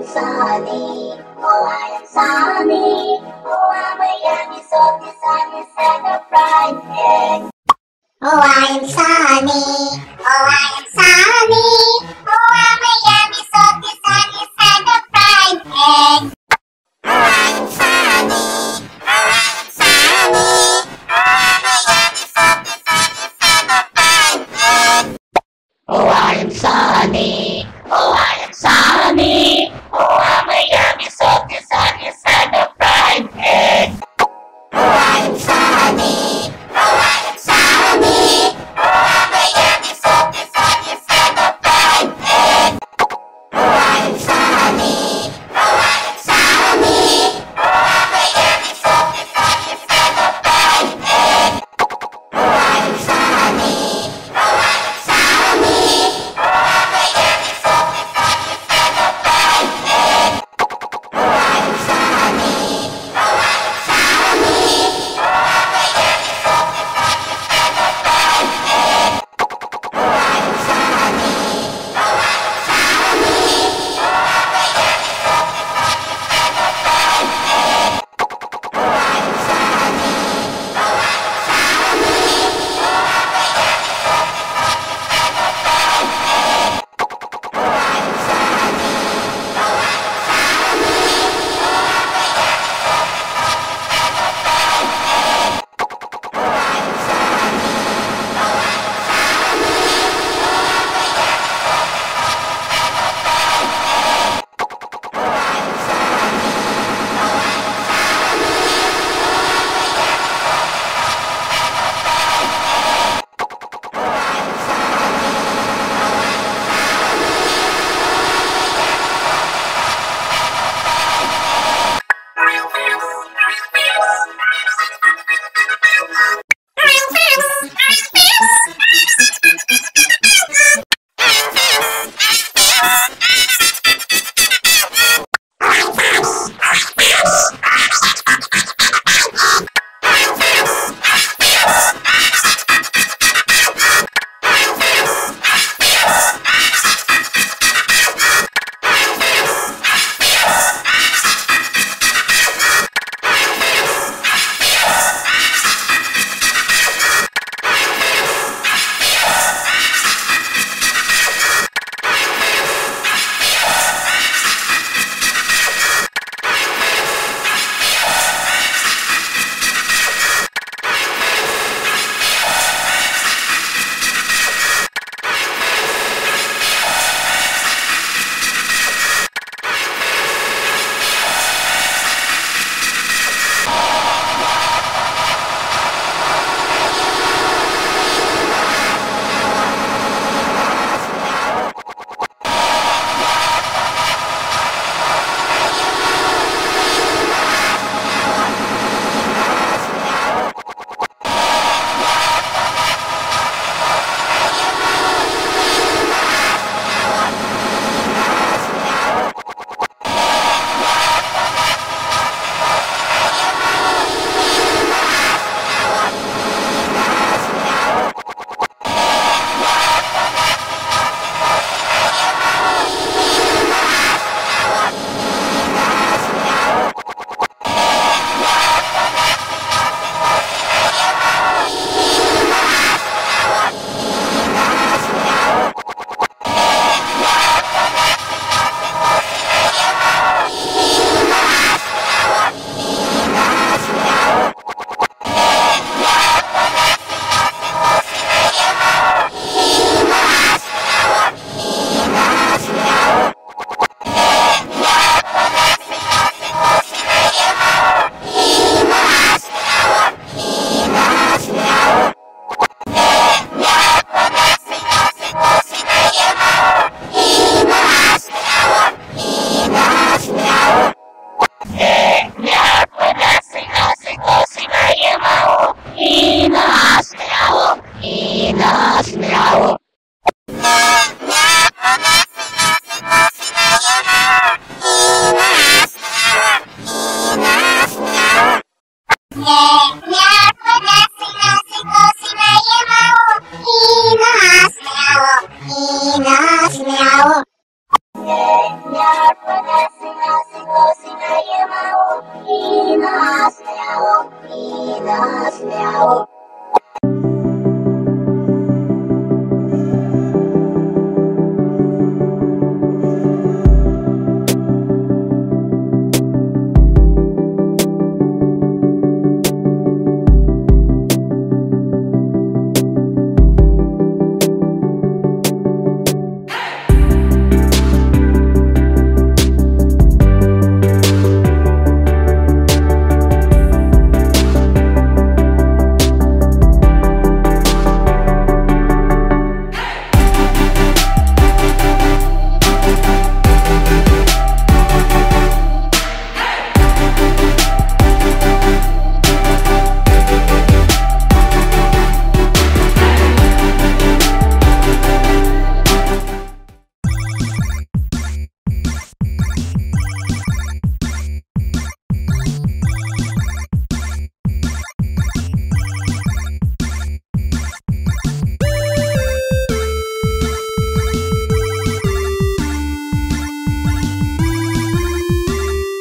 am Sonny. Oh, I am Sonny. Oh, I'm a yummy, salty, sunny side of fried egg. Oh, I am Sonny. Oh, I am Sonny. Oh, I'm a yummy, salty, sunny side of fried egg. Oh, I am Sonny. Oh, I am Sonny. Oh, I'm a yummy, salty, sunny side of fried egg. Oh, I am Sonny. Oh, I